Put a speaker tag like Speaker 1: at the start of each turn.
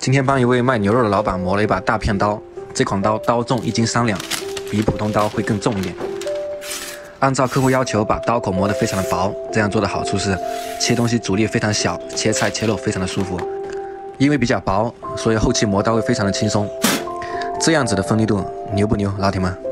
Speaker 1: 今天帮一位卖牛肉的老板磨了一把大片刀这款刀刀重一斤三两比普通刀会更重一点。按照客户要求把刀口磨得非常的薄这样做的好处是切东西阻力非常小切菜切肉非常的舒服因为比较薄所以后期磨刀会非常的轻松。这样子的锋利度牛不牛老铁们。